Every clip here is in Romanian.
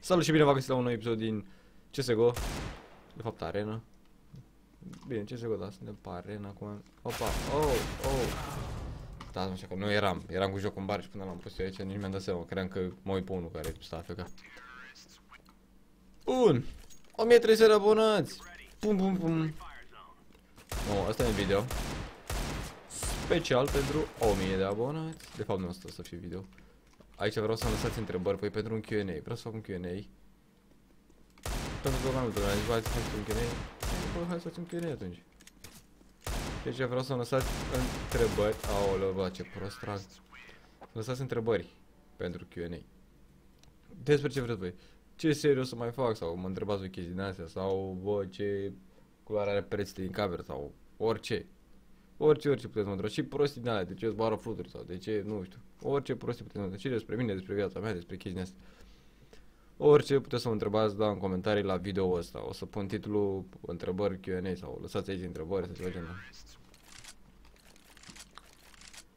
Salut și bine v-am găsit la un nou episod din CSGO De fapt Arena. Bine, CSGO, da, suntem pe Arena acum. Opa, oh, oh. Da, nu știu că nu eram, eram cu jocul în bar și până l-am pus eu aici, nici mi-am dat seama. Credeam că mă uit pe unul care sta AFK Bun. 1300 de abonați. Pum, pum, pum. Nu, asta e un video. Special pentru 1000 de abonați. De fapt nu asta să fie video Aici vreau să lăsați întrebări, păi pentru un Q&A, vreau să fac un Q&A Pentru că mai multă lume a zis, hai să faci un Q&A Bă, hai să facem un Q&A atunci. Deci vreau să lăsați întrebări. Aoleu, bă, ce prost trag Lăsați întrebări pentru Q&A Despre ce vreți voi? Ce serie o să mai fac? Sau mă întrebați voi chestii din astea? Sau, bă, ce culoare are perețele din cameră? Sau orice Orice, orice puteți mă întreba. Și prostii din alea, de ce zboară fluturi sau de ce, nu știu. Orice prostii puteți mă întreba. Și despre mine, despre viața mea, despre chestii astea. Orice puteți să mă întrebați, da, în comentarii la video ăsta. O să pun titlul întrebări Q&A sau lăsați aici întrebări sau ceva genul.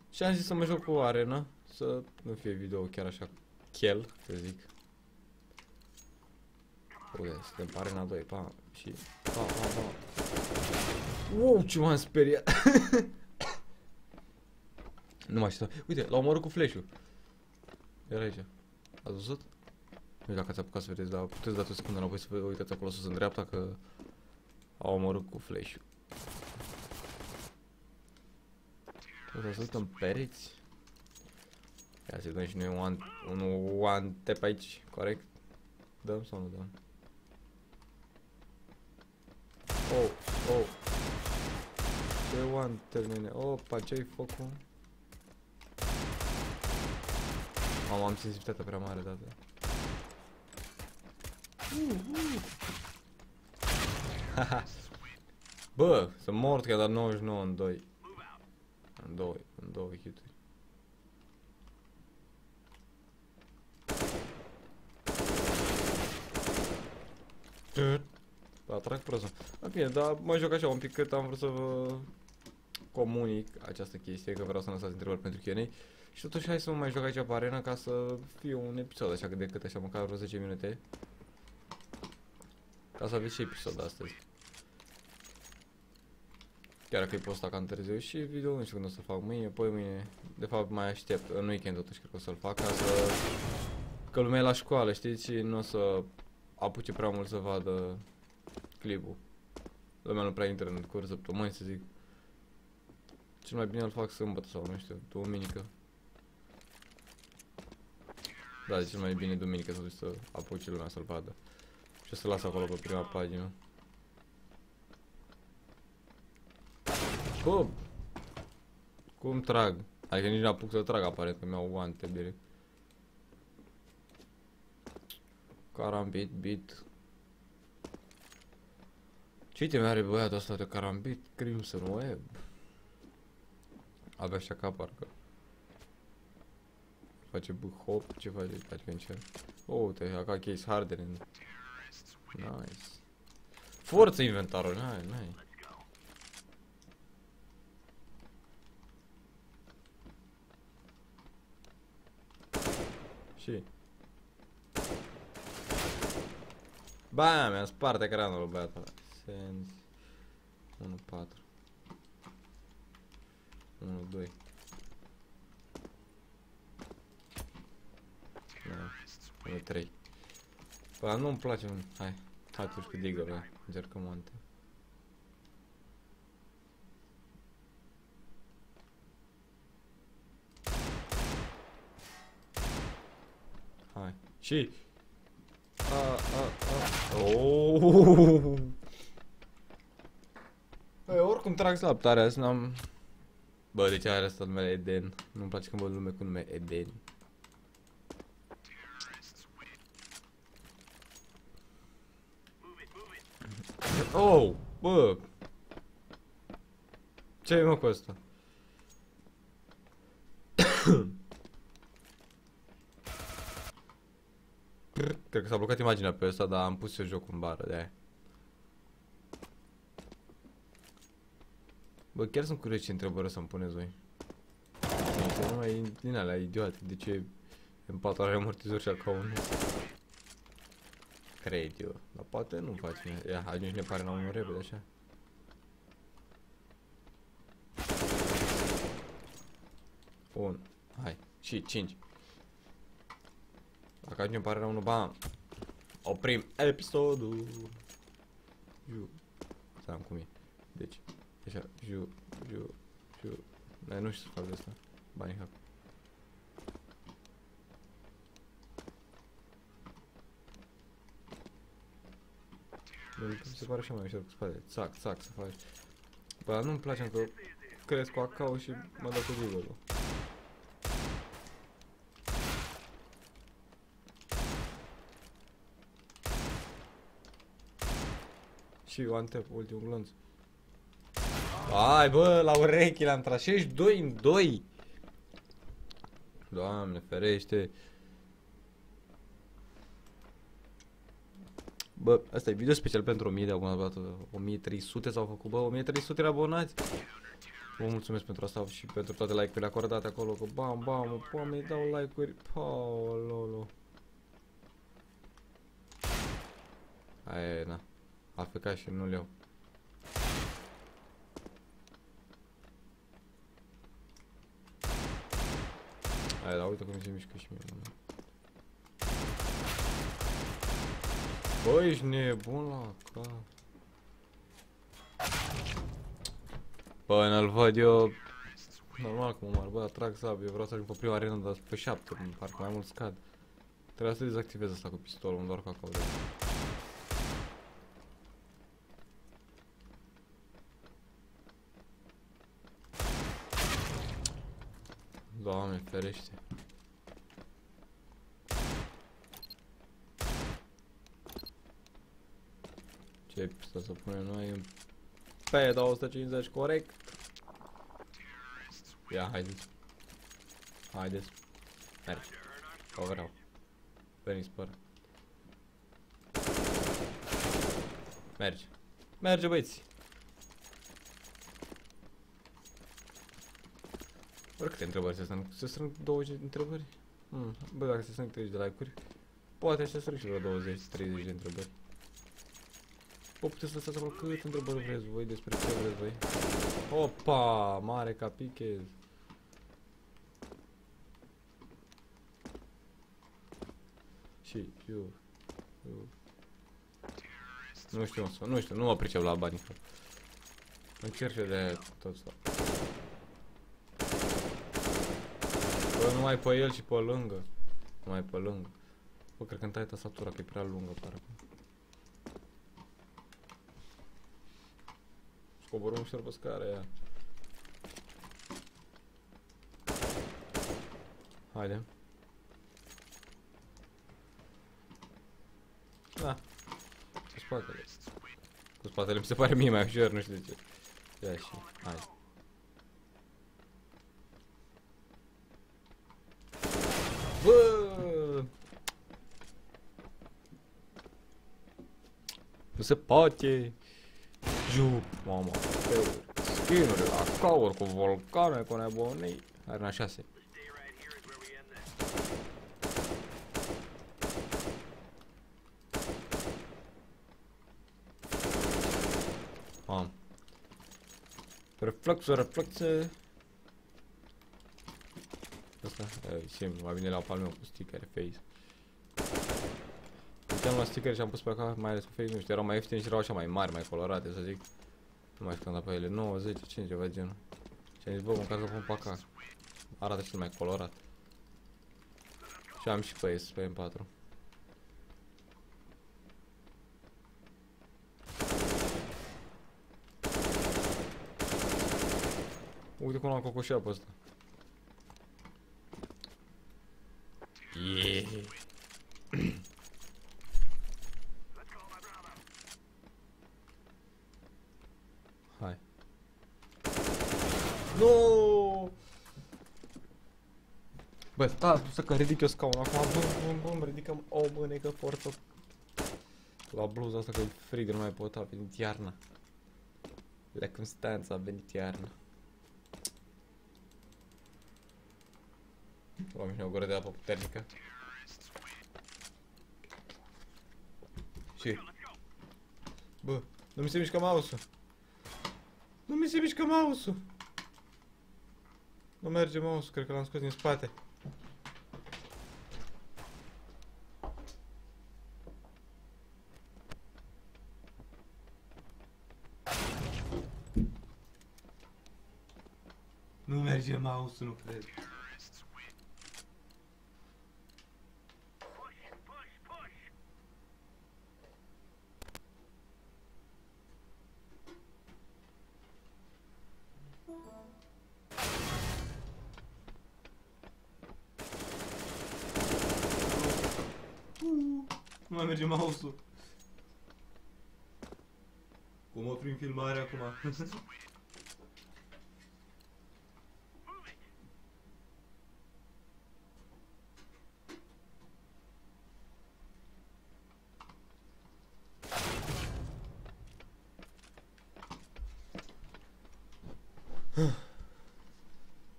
Și am zis să mă joc cu arena, să nu fie video chiar așa chel, să zic. Uite, suntem pe arena 2, pa, și pa, pa, pa. Wow, ce m-am speriat. nu mai știu. Uite, l-au omorât cu flash-ul. Era aici. Ați văzut? Nu știu dacă ați apucat să vedeți, dar puteți da o secundă înapoi să vă uitați acolo sus în dreapta că au omorât cu flash-ul. O să uităm pereți. Ia să dăm și noi un, un one tap aici, corect? Dăm sau nu dăm? Oh, oh. Ce one termine. Opa, ce-ai făcut? Mamă, am sensibilitatea prea mare dată. Bă, sunt mort că a dat 99 în 2. În 2, în 2 hituri. Atrag prost. În fine, dar mă joc așa un pic cât am vrut să vă comunic această chestie, că vreau să lăsați întrebări pentru Q&A. Și totuși hai să mă mai joc aici pe arena ca să fie un episod așa cât de cât așa, măcar vreo 10 minute. Ca să aveți și episod astăzi. Chiar dacă e postat cam târziu și video nu știu când o să fac mâine, poi mâine, de fapt mai aștept, în weekend totuși cred că o să-l fac ca să... Că lumea e la școală, știți, și nu o să apuce prea mult să vadă clipul. Lumea nu prea intră în curs săptămâni, să zic. Cel mai bine îl fac sâmbătă sau nu știu, duminică. Da, cel mai bine duminică să să apuce lumea să-l vadă. Și o să las acolo pe prima pagină. Bă! Cum trag? Adică nici nu apuc să trag aparent, că mi-au guante direct. Carambit, bit. Ce item are băiatul ăsta de carambit? Crimson Web. Avea așa ca parcă. Face hop, ce face? Face că încerc. Oh, uite, acá case hardening. Nice. Forță inventarul, n-ai, n-ai. Și... Ba, mi-am spart ecranul băiatul Sens 1, 4 1, 2 da, 1, 3 Bă, nu-mi place un... Hai, hai tu cu digger, bă, încercăm o ante Hai, și... A, a, a, oh. Băi, oricum trag slab tare azi, n-am... Bă, de ce are asta numele Eden? Nu-mi place când văd lume cu nume Eden. Oh, bă! Ce ai mă cu asta? Cred că s-a blocat imaginea pe ăsta, dar am pus eu jocul în bară de aia. Bă, chiar sunt curios ce întrebări să-mi puneți voi. Este numai din alea idiote. De ce în patru are amortizor și ca unul? cred eu. Dar poate nu facem. Ia, ajungi ne pare la unul repede așa. Un. Hai. Și 5. Dacă ajungem pare la unul, bam. Oprim episodul. Ju. Să am cum e. Deci, așa, ju, ju, ju. Dar nu știu să fac de asta. Bani hack. Mi se pare așa mai ușor cu spate. Țac, țac să faci. Bă, dar nu-mi place că cresc cu acau și mă dă cu jiggle Și one tap, ultimul glonț. Hai bă, la urechi l-am tras. 62 în 2. Doamne, ferește. Bă, asta e video special pentru 1000 de abonați, 1300 s-au făcut, bă, 1300 de abonați. Vă mulțumesc pentru asta și pentru toate like-urile acordate acolo, că bam, bam, oamenii dau like-uri, lolo. Aia e, na. AFK și nu le iau. Aia, dar uite cum se mișcă și mie. Bă, ești nebun la cap. Bă, n-l văd eu... Normal că mă mar, bă, atrag sab, eu vreau să ajung pe prima arenă, dar pe șapte, parcă mai mult scad. Trebuie să dezactivez asta cu pistolul, îmi doar cu acolo. Doamne, ferește. Ce pista să punem noi în pe 250 corect. Ia, haideți. Haideți. Mergi. O vreau. Veni spăr. Merge. Merge, băieți. Bă, câte întrebări se strâng? Se strâng 20 de întrebări? Hmm. Bă, dacă se strâng 30 de like-uri, poate se strâng și vreo 20-30 de întrebări. Bă, puteți să lăsați acolo câte întrebări vreți voi despre ce vreți voi. Opa, mare ca pichez. Și eu, eu. Nu știu, nu știu, nu mă pricep la bani. Încerc de tot asta. Bă, numai pe el și pe lângă. Numai pe lângă. Bă, cred că îmi tai tastatura, că e prea lungă, parcă. Coborâm ușor pe scară aia. Haide. Da. Cu spatele. Cu spatele mi se pare mie mai ușor, nu știu de ce. Ia și, hai. Bă! Nu se poate! Jup, mamă, skinuri, acauri cu volcane, cu nebunii. Arena 6. Mam. Reflexă, reflexă. Asta, sim, mai bine la palmeu cu stickere face. Uitam la sticker și am pus pe acá, mai ales pe face, nu știu, erau mai ieftini și erau așa mai mari, mai colorate, să zic. Nu mai știu când pe ele, 9, 10, 5, ceva genul. Și am zis, bă, măcar să pun pe acá. Arată și mai colorat. Și am și pe S, pe M4. Uite cum am cocoșat pe ăsta. Yeah. Nu! Bă, sta, să că ridic eu scaunul acum, bum, bum, bum, ridicăm o mânecă forță. La bluza asta că e frig, nu mai pot, a venit iarna. La Constanța a venit iarna. Luăm și o gură de apă puternică. Și... Bă, nu mi se mișcă mouse-ul. Nu mi se mișcă mouse-ul. Nu merge mouse cred că l-am scos din spate. Nu merge mouse-ul, nu cred. Nu mai merge mouse-ul. Cum oprim filmarea acum?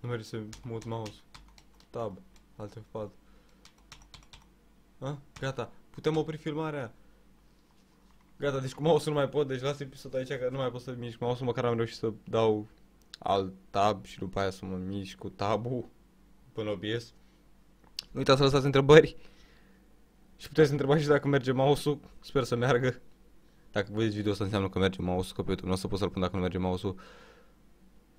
Nu merge să mut mouse. Tab. Alt F4. A? Gata. Putem opri filmarea. Gata, deci cu mouse-ul nu mai pot, deci las episodul aici că nu mai pot să mișc mouse-ul, măcar am reușit să dau alt tab și după aia să mă mișc cu tabul până OBS. Nu uitați să lăsați întrebări. Și puteți întreba și dacă merge mouse-ul, sper să meargă. Dacă vedeți video ăsta înseamnă că merge mouse-ul, că pe YouTube nu o să pot să răspund dacă nu merge mouse-ul.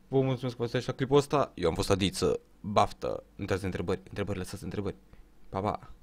Vă mulțumesc că v-ați la clipul ăsta. Eu am fost Adiță. Baftă. Nu uitați de întrebări. Întrebări, lăsați întrebări. Pa, pa.